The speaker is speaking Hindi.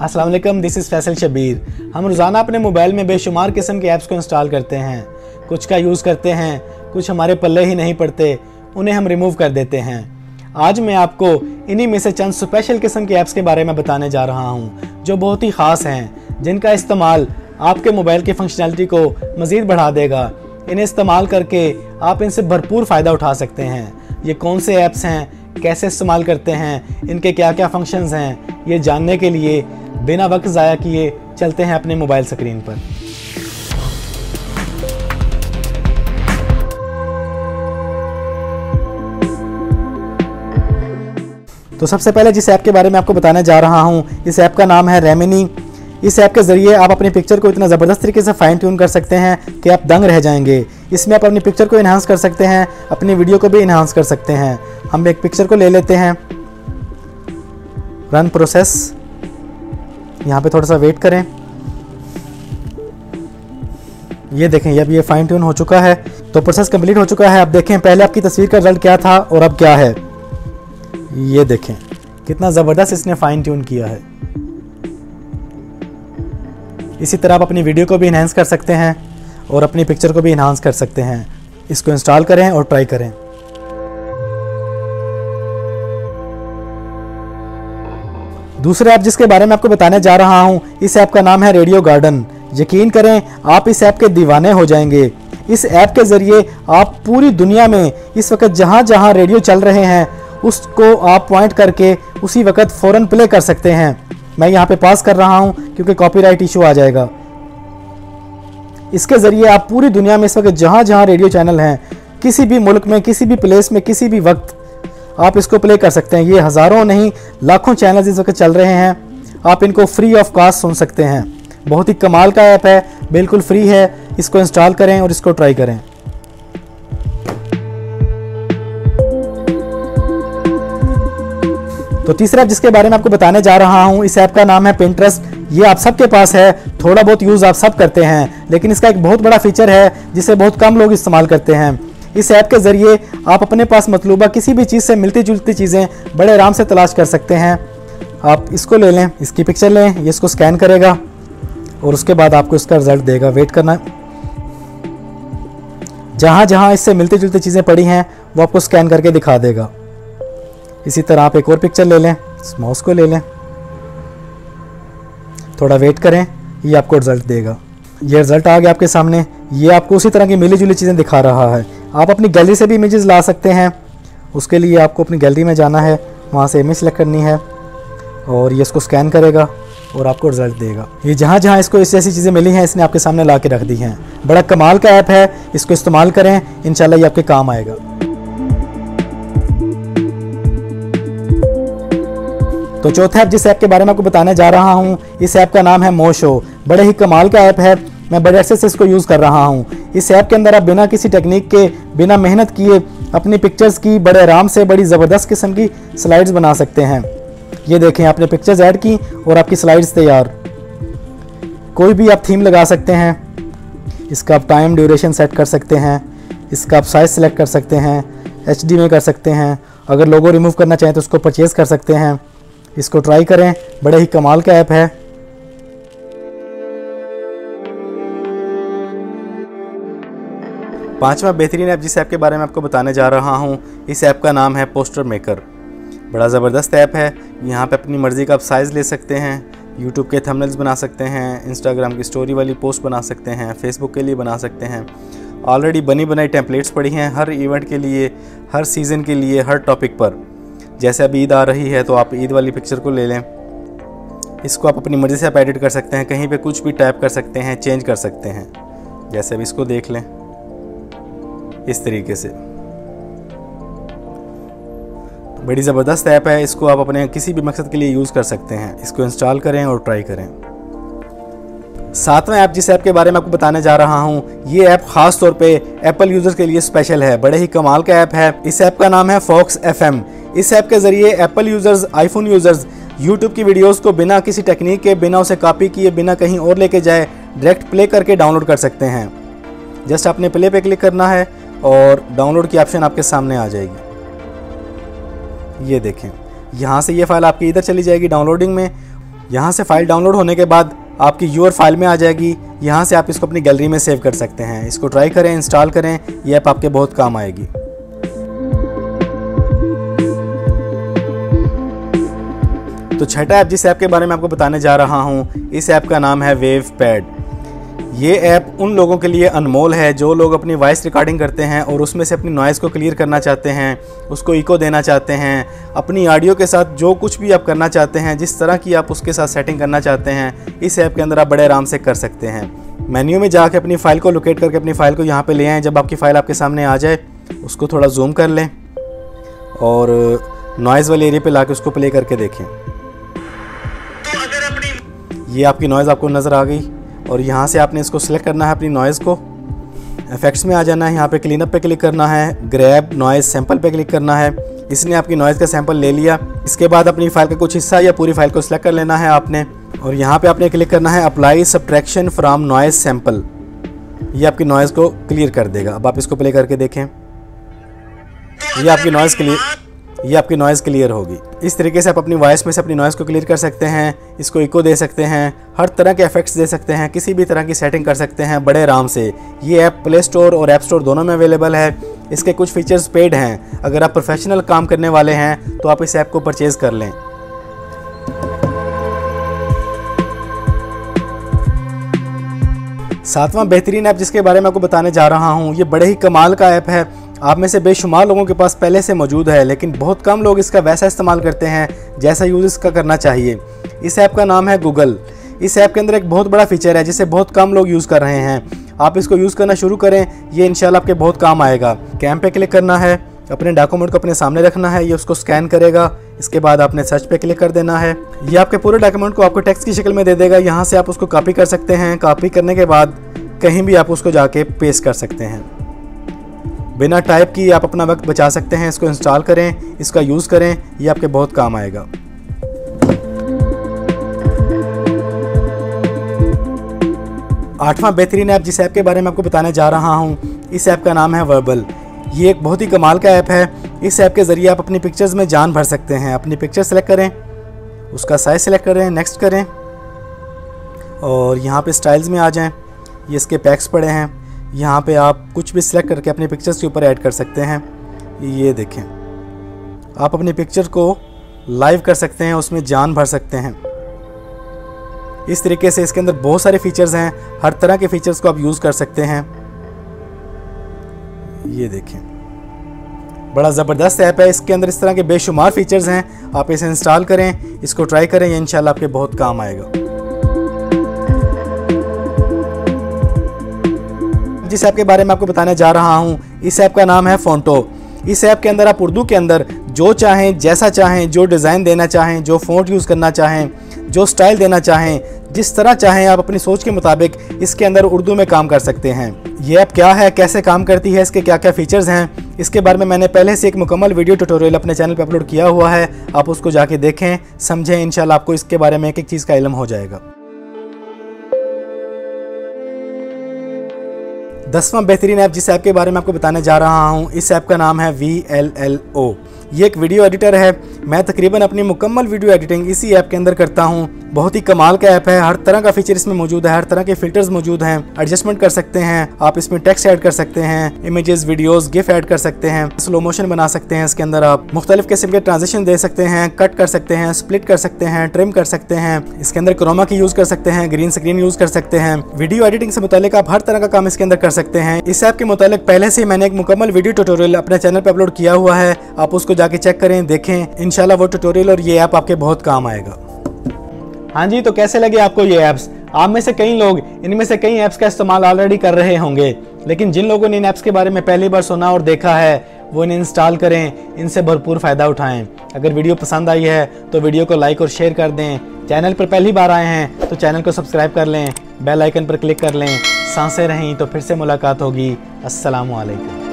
वालेकुम दिस इज़ फैसल शबीर हम रोज़ाना अपने मोबाइल में बेशुमार किस्म के ऐप्स को इंस्टॉल करते हैं। कुछ का यूज़ करते हैं, कुछ हमारे पल्ले ही नहीं पड़ते, उन्हें हम रिमूव कर देते हैं। आज मैं आपको इन्हीं में से चंद स्पेशल किस्म के ऐप्स के बारे में बताने जा रहा हूँ, जो बहुत ही ख़ास हैं, जिनका इस्तेमाल आपके मोबाइल की फंक्शनैलिटी को मज़ीद बढ़ा देगा। इन्हें इस्तेमाल करके आप इनसे भरपूर फ़ायदा उठा सकते हैं। ये कौन से ऐप्स हैं, कैसे इस्तेमाल करते हैं, इनके क्या क्या फ़ंक्शंस हैं, ये जानने के लिए बिना वक्त ज़ाया किए चलते हैं अपने मोबाइल स्क्रीन पर। तो सबसे पहले जिस ऐप के बारे में आपको बताने जा रहा हूँ, इस ऐप का नाम है रेमिनी इस ऐप के ज़रिए आप अपनी पिक्चर को इतना ज़बरदस्त तरीके से फाइन ट्यून कर सकते हैं कि आप दंग रह जाएँगे। इसमें आप अपनी पिक्चर को इन्हांस कर सकते हैं, अपनी वीडियो को भी इन्हांस कर सकते हैं। हम एक पिक्चर को ले लेते हैं। रन प्रोसेस यहाँ पे थोड़ा सा वेट करें। ये देखें अब ये फाइन ट्यून हो चुका है। तो प्रोसेस कंप्लीट हो चुका है। अब देखें, पहले आपकी तस्वीर का रिज़ल्ट क्या था और अब क्या है? ये देखें, कितना ज़बरदस्त इसने फाइन ट्यून किया है। इसी तरह आप अपनी वीडियो को भी इन्हेंस कर सकते हैं और अपनी पिक्चर को भी इन्हांस कर सकते हैं। इसको इंस्टॉल करें और ट्राई करें। दूसरे ऐप जिसके बारे में आपको बताने जा रहा हूँ, इस ऐप का नाम है रेडियो गार्डन। यकीन करें, आप इस ऐप के दीवाने हो जाएँगे। इस ऐप के ज़रिए आप पूरी दुनिया में इस वक्त जहाँ जहाँ रेडियो चल रहे हैं, उसको आप पॉइंट करके उसी वक्त फ़ौरन प्ले कर सकते हैं। मैं यहाँ पे पास कर रहा हूँ, क्योंकि कॉपीराइट इशू आ जाएगा। इसके ज़रिए आप पूरी दुनिया में इस वक्त जहाँ जहाँ रेडियो चैनल हैं, किसी भी मुल्क में, किसी भी प्लेस में, किसी भी वक्त आप इसको प्ले कर सकते हैं। ये हज़ारों नहीं, लाखों चैनल इस वक्त चल रहे हैं। आप इनको फ्री ऑफ़ कास्ट सुन सकते हैं। बहुत ही कमाल का ऐप है। बिल्कुल फ्री है। इसको इंस्टॉल करें और इसको ट्राई करें। तो तीसरा ऐप जिसके बारे में आपको बताने जा रहा हूँ, इस ऐप का नाम है पिंट्रस्ट ये आप सबके पास है। थोड़ा बहुत यूज़ आप सब करते हैं। लेकिन इसका एक बहुत बड़ा फीचर है, जिसे बहुत कम लोग इस्तेमाल करते हैं। इस ऐप के ज़रिए आप अपने पास मतलूबा किसी भी चीज़ से मिलती जुलती चीज़ें बड़े आराम से तलाश कर सकते हैं। आप इसको ले लें, इसकी पिक्चर लें, ये इसको स्कैन करेगा और उसके बाद आपको इसका रिज़ल्ट देगा। वेट करना। जहाँ जहाँ इससे मिलती जुलती चीज़ें पड़ी हैं, वो आपको स्कैन करके दिखा देगा। इसी तरह आप एक और पिक्चर ले लें माउस को ले लें। थोड़ा वेट करें, ये आपको रिज़ल्ट देगा। ये रिज़ल्ट आ गया आपके सामने। ये आपको उसी तरह की मिली जुली चीज़ें दिखा रहा है। आप अपनी गैलरी से भी इमेजेस ला सकते हैं। उसके लिए आपको अपनी गैलरी में जाना है, वहाँ से इमेज सेलेक्ट करनी है और ये इसको स्कैन करेगा और आपको रिज़ल्ट देगा। ये जहाँ जहाँ इसको इस जैसी चीज़ें मिली हैं, इसने आपके सामने ला के रख दी हैं। बड़ा कमाल का ऐप है, इसको इस्तेमाल करें इन ये आपके काम आएगा। तो चौथा ऐप जिस ऐप के बारे में आपको बताने जा रहा हूँ, इस ऐप का नाम है मोशो बड़े ही कमाल का ऐप है मैं बड़े अरसे से इसको यूज़ कर रहा हूँ। इस ऐप के अंदर आप बिना किसी टेक्निक के, बिना मेहनत किए अपनी पिक्चर्स की बड़े आराम से, बड़ी ज़बरदस्त किस्म की स्लाइड्स बना सकते हैं। ये देखें, आपने पिक्चर्स ऐड की और आपकी स्लाइड्स तैयार। कोई भी आप थीम लगा सकते हैं। इसका आप टाइम ड्यूरेशन सेट कर सकते हैं। इसका आप साइज़ सेलेक्ट कर सकते हैं। एचडी में कर सकते हैं। अगर लोगो रिमूव करना चाहें तो उसको परचेज़ कर सकते हैं। इसको ट्राई करें। बड़े ही कमाल का ऐप है। पांचवा बेहतरीन ऐप जिस ऐप के बारे में आपको बताने जा रहा हूँ, इस ऐप का नाम है पोस्टर मेकर बड़ा ज़बरदस्त ऐप है। यहाँ पे अपनी मर्ज़ी का आप साइज़ ले सकते हैं यूट्यूब के थंबनेल्स बना सकते हैं इंस्टाग्राम की स्टोरी वाली पोस्ट बना सकते हैं फेसबुक के लिए बना सकते हैं। ऑलरेडी बनी बनाई टेम्पलेट्स पड़ी हैं हर इवेंट के लिए, हर सीज़न के लिए, हर टॉपिक पर। जैसे अब ईद आ रही है तो आप ईद वाली पिक्चर को ले लें। इसको आप अपनी मर्ज़ी से आप एडिट कर सकते हैं, कहीं पे कुछ भी टाइप कर सकते हैं चेंज कर सकते हैं। जैसे अब इसको देख लें। इस तरीके से। बड़ी ज़बरदस्त ऐप है, इसको आप अपने किसी भी मकसद के लिए यूज़ कर सकते हैं। इसको इंस्टॉल करें और ट्राई करें। सातवें ऐप जिस ऐप के बारे में आपको बताने जा रहा हूँ, ये ऐप खास तौर पे एप्पल यूज़र्स के लिए स्पेशल है। बड़े ही कमाल का ऐप है। इस ऐप का नाम है फॉक्स एफएम इस ऐप के ज़रिए Apple users iPhone users YouTube की वीडियोस को बिना किसी टेक्निक के, बिना उसे कॉपी किए, बिना कहीं और लेके जाए डायरेक्ट प्ले करके डाउनलोड कर सकते हैं। जस्ट आपने प्ले पे क्लिक करना है और डाउनलोड की ऑप्शन आपके सामने आ जाएगी। ये देखें। यहाँ से ये फ़ाइल आपकी इधर चली जाएगी डाउनलोडिंग में। यहाँ से फ़ाइल डाउनलोड होने के बाद आपकी यूर फ़ाइल में आ जाएगी। यहाँ से आप इसको अपनी गैलरी में सेव कर सकते हैं। इसको ट्राई करें इंस्टॉल करें, ये ऐप आपके बहुत काम आएगी। तो छठा ऐप जिस ऐप के बारे में आपको बताने जा रहा हूँ, इस ऐप का नाम है वेव पैड ये ऐप उन लोगों के लिए अनमोल है जो लोग अपनी वॉइस रिकॉर्डिंग करते हैं और उसमें से अपनी नॉइज़ को क्लियर करना चाहते हैं, उसको इको देना चाहते हैं, अपनी ऑडियो के साथ जो कुछ भी आप करना चाहते हैं, जिस तरह की आप उसके साथ सेटिंग करना चाहते हैं, इस ऐप के अंदर आप बड़े आराम से कर सकते हैं। मेन्यू में जाके अपनी फ़ाइल को लोकेट करके अपनी फ़ाइल को यहाँ पर ले आएँ, जब आपकी फ़ाइल आपके सामने आ जाए, उसको थोड़ा जूम कर लें और नॉइज़ वाले एरिया पे ला उसको प्ले करके देखें। ये आपकी नॉइज़ आपको नज़र आ गई। और यहाँ से आपने इसको सिलेक्ट करना है अपनी नॉइज़ को। इफेक्ट्स में आ जाना है, यहाँ पे क्लीन अप पे क्लिक करना है ग्रैब नॉइज़ सैंपल पे क्लिक करना है। इसने आपकी नॉइज़ का सैंपल ले लिया। इसके बाद अपनी फ़ाइल का कुछ हिस्सा या पूरी फ़ाइल को सिलेक्ट कर लेना है आपने। और यहाँ पे आपने क्लिक करना है apply subtraction from noise sample ये आपकी नॉइज़ को क्लियर कर देगा। अब आप इसको प्ले करके देखें। ये आपकी नॉइज़ क्लियर ये आपकी नॉइज़ क्लियर होगी। इस तरीके से आप अपनी वॉइस में से अपनी नॉइज़ को क्लियर कर सकते हैं, इसको इको दे सकते हैं, हर तरह के इफेक्ट्स दे सकते हैं, किसी भी तरह की सेटिंग कर सकते हैं बड़े आराम से। ये ऐप प्ले स्टोर और ऐप स्टोर दोनों में अवेलेबल है। इसके कुछ फीचर्स पेड हैं। अगर आप प्रोफेशनल काम करने वाले हैं तो आप इस ऐप को परचेज़ कर लें। सातवां बेहतरीन ऐप जिसके बारे में आपको बताने जा रहा हूँ, ये बड़े ही कमाल का ऐप है। आप में से बेशुमार लोगों के पास पहले से मौजूद है, लेकिन बहुत कम लोग इसका वैसा इस्तेमाल करते हैं जैसा यूज़ इसका करना चाहिए। इस ऐप का नाम है गूगल। इस ऐप के अंदर एक बहुत बड़ा फीचर है जिसे बहुत कम लोग यूज़ कर रहे हैं। आप इसको यूज़ करना शुरू करें, ये इनशाला आपके बहुत काम आएगा। कैम पे क्लिक करना है, अपने डॉक्यूमेंट को अपने सामने रखना है, ये उसको स्कैन करेगा, इसके बाद आपने सर्च पे क्लिक कर देना है। ये आपके पूरे डॉक्यूमेंट को आपको टेक्स्ट की शक्ल में दे देगा, यहाँ से आप उसको कॉपी कर सकते हैं। कॉपी करने के बाद कहीं भी आप उसको जाके पेस्ट कर सकते हैं। बिना टाइप की आप अपना वक्त बचा सकते हैं, इसको इंस्टॉल करें, इसका यूज़ करें, ये आपके बहुत काम आएगा। आठवां बेहतरीन ऐप जिस ऐप के बारे में आपको बताने जा रहा हूँ, इस ऐप का नाम है वर्बल ये एक बहुत ही कमाल का ऐप है। इस ऐप के ज़रिए आप अपनी पिक्चर्स में जान भर सकते हैं। अपनी पिक्चर सेलेक्ट करें, उसका साइज़ सेलेक्ट करें नेक्स्ट करें, और यहाँ पे स्टाइल्स में आ जाएँ। ये इसके पैक्स पड़े हैं। यहाँ पे आप कुछ भी सिलेक्ट करके अपने पिक्चर्स के ऊपर ऐड कर सकते हैं। ये देखें। आप अपनी पिक्चर को लाइव कर सकते हैं, उसमें जान भर सकते हैं। इस तरीके से इसके अंदर बहुत सारे फीचर्स हैं, हर तरह के फीचर्स को आप यूज़ कर सकते हैं। ये देखें। बड़ा ज़बरदस्त ऐप है, इसके अंदर इस तरह के बेशुमार फीचर्स हैं। आप इसे इंस्टॉल करें, इसको ट्राई करें, ये इंशाल्लाह आपके बहुत काम आएगा। जिस ऐप के बारे में आपको बताने जा रहा हूँ, इस ऐप का नाम है फ़ोटो इस ऐप के अंदर, आप उर्दू के अंदर जो चाहें, जैसा चाहें, जो डिज़ाइन देना चाहें, जो फ़ॉन्ट यूज़ करना चाहें, जो स्टाइल देना चाहें, जिस तरह चाहें आप अपनी सोच के मुताबिक इसके अंदर उर्दू में काम कर सकते हैं। ये ऐप क्या है, कैसे काम करती है, इसके क्या क्या फ़ीचर्स हैं, इसके बारे में मैंने पहले से एक मुकम्मल वीडियो ट्यूटोरियल अपने चैनल पर अपलोड किया हुआ है, आप उसको जाके देखें, समझें, इंशाल्लाह आपको इसके बारे में एक एक चीज़ का इलम हो जाएगा। दसवां बेहतरीन ऐप जिस ऐप के बारे में आपको बताने जा रहा हूँ, इस ऐप का नाम है वी एल एल ओ ये एक वीडियो एडिटर है मैं तकरीबन अपनी मुकम्मल वीडियो एडिटिंग इसी ऐप के अंदर करता हूँ बहुत ही कमाल का ऐप है हर तरह का फीचर इसमें मौजूद है हर तरह के फिल्टर्स मौजूद हैं एडजस्टमेंट कर सकते हैं आप इसमें टेक्स्ट ऐड कर सकते हैं इमेजेस वीडियोस गिफ ऐड कर सकते हैं स्लो मोशन बना सकते हैं इसके अंदर आप मुख्तलिफ़ किस्म के ट्रांजेक्शन दे सकते हैं कट कर सकते हैं स्प्लिट कर सकते हैं ट्रिम कर सकते हैं इसके अंदर क्रोमा की यूज़ कर सकते हैं ग्रीन स्क्रीन यूज़ कर सकते हैं वीडियो एडिटिंग से मुतालिक आप हर तरह का काम इसके अंदर कर सकते हैं इस ऐप के मुतालिक पहले से मैंने एक मुकम्मल वीडियो ट्यूटोरियल अपने चैनल पर अपलोड किया हुआ है आप उसको जाके चेक करें देखें इनशाला वो ट्यूटोरियल और ये ऐप आपके बहुत काम आएगा। हाँ जी तो कैसे लगे आपको ये ऐप्स आप में से कई लोग, इनमें से कई ऐप्स का इस्तेमाल ऑलरेडी कर रहे होंगे। लेकिन जिन लोगों ने इन ऐप्स के बारे में पहली बार सुना और देखा है, वो इन्हें इंस्टॉल करें, इनसे भरपूर फ़ायदा उठाएँ। अगर वीडियो पसंद आई है तो वीडियो को लाइक और शेयर कर दें। चैनल पर पहली बार आए हैं तो चैनल को सब्सक्राइब कर लें बेल आइकन पर क्लिक कर लें। साँसें रहें तो फिर से मुलाकात होगी। असलकम